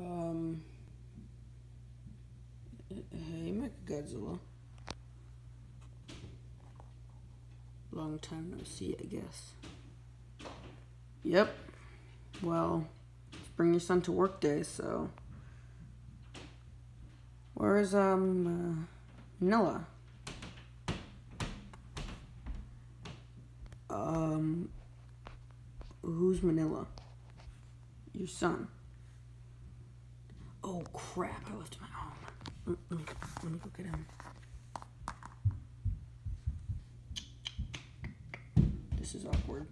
Um. Hey, Mechagodzilla. Long time no see, I guess. Yep. Well, bring your son to work day, so. Where's, um, uh, Minilla? Um, who's Minilla? Your son. Oh crap! I left at home. Let me, let me go get him. This is awkward.